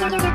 Thank you.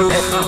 Let's go.